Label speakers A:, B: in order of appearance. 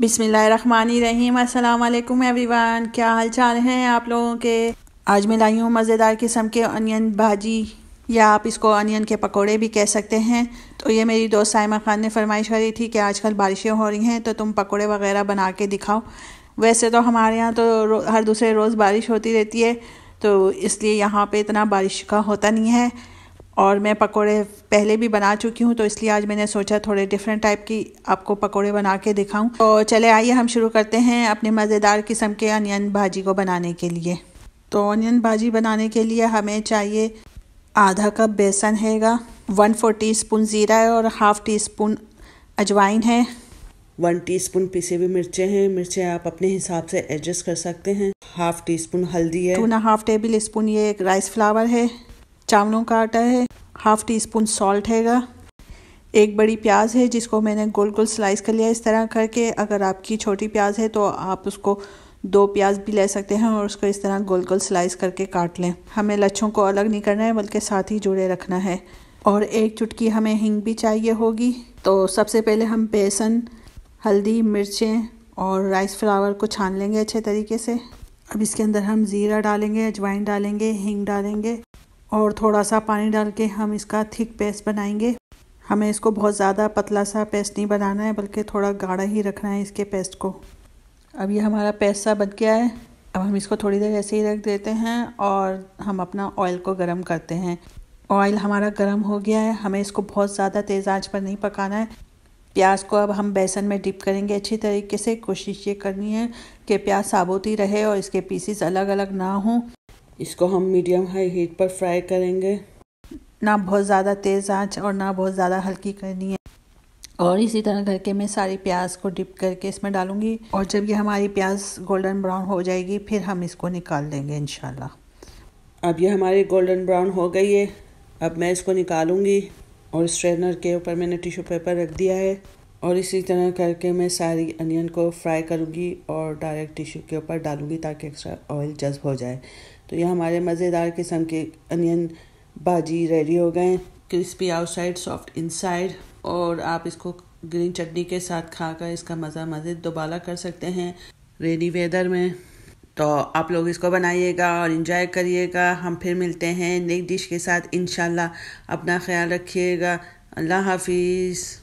A: बिसमीम अल्लाम एवरीवन। क्या हाल चाल हैं आप लोगों के? आज मैं लाई हूँ मज़ेदार किस्म के अनियन भाजी, या आप इसको अनियन के पकोड़े भी कह सकते हैं। तो ये मेरी दोस्त साइमा खान ने फरमाइश करी थी कि आजकल बारिशें हो रही हैं तो तुम पकोड़े वगैरह बना के दिखाओ। वैसे तो हमारे यहाँ तो हर दूसरे रोज़ बारिश होती रहती है तो इसलिए यहाँ पे इतना बारिश का होता नहीं है। और मैं पकोड़े पहले भी बना चुकी हूँ तो इसलिए आज मैंने सोचा थोड़े डिफरेंट टाइप की आपको पकोड़े बना के दिखाऊँ। तो चले आइए हम शुरू करते हैं अपने मज़ेदार किस्म के अनियन भाजी को बनाने के लिए। तो अनियन भाजी बनाने के लिए हमें चाहिए आधा कप बेसन हैगा वन फोर टी स्पून ज़ीरा है और हाफ़ टी स्पून अजवाइन है।
B: वन टीस्पून पिसे हुए मिर्चें हैं मिर्चें आप अपने हिसाब से एडजस्ट कर सकते हैं। हाफ़ टी स्पून हल्दी है।
A: Two and half tablespoon ये एक राइस फ्लावर है। चावलों का आटा है हाफ़ टी स्पून सॉल्ट हैगा। एक बड़ी प्याज है जिसको मैंने गोल गोल स्लाइस कर लिया इस तरह करके। अगर आपकी छोटी प्याज है तो आप उसको दो प्याज भी ले सकते हैं और उसको इस तरह गोल गोल स्लाइस करके काट लें। हमें लच्छों को अलग नहीं करना है, बल्कि साथ ही जुड़े रखना है। और एक चुटकी हमें हिंग भी चाहिए होगी। तो सबसे पहले हम बेसन, हल्दी, मिर्चें और राइस फ्लावर को छान लेंगे अच्छे तरीके से। अब इसके अंदर हम ज़ीरा डालेंगे, अजवाइन डालेंगे, हिंग डालेंगे। और थोड़ा सा पानी डाल के हम इसका थिक पेस्ट बनाएँगे। हमें इसको बहुत ज़्यादा पतला सा पेस्ट नहीं बनाना है, बल्कि थोड़ा गाढ़ा ही रखना है इसके पेस्ट को। अब ये हमारा पेस्ट सा बन गया है। अब हम इसको थोड़ी देर ऐसे ही रख देते हैं और हम अपना ऑयल को गर्म करते हैं। ऑयल हमारा गर्म हो गया है। हमें इसको बहुत ज़्यादा तेज़ आँच पर नहीं पकाना है। प्याज को अब हम बेसन में डिप करेंगे अच्छी तरीके से। कोशिश ये करनी है कि प्याज साबुत ही रहे और इसके पीसीस अलग अलग ना हों।
B: इसको हम मीडियम हाई हीट पर फ्राई करेंगे।
A: ना बहुत ज़्यादा तेज़ आँच और ना बहुत ज़्यादा हल्की करनी है। और इसी तरह करके मैं सारी प्याज को डिप करके इसमें डालूँगी। और जब ये हमारी प्याज गोल्डन ब्राउन हो जाएगी फिर हम इसको निकाल देंगे इन
B: अब ये हमारी गोल्डन ब्राउन हो गई है। अब मैं इसको निकालूँगी और स्ट्रेनर के ऊपर मैंने टिश्यू पेपर रख दिया है। और इसी तरह करके मैं सारी अनियन को फ्राई करूँगी और डायरेक्ट टिश्यू के ऊपर डालूँगी ताकि एक्स्ट्रा ऑयल जज्ब हो जाए। तो ये हमारे मज़ेदार किस्म के अनियन भाजी रेडी हो गए क्रिस्पी आउटसाइड, सॉफ्ट इनसाइड, और आप इसको ग्रीन चटनी के साथ खाकर इसका मज़ा मज़े दोबारा कर सकते हैं। रेनी वेदर में। तो आप लोग इसको बनाइएगा और इन्जॉय करिएगा। हम फिर मिलते हैं नेक डिश के साथ। इन अपना ख्याल रखिएगा। अल्लाह हाफिज़।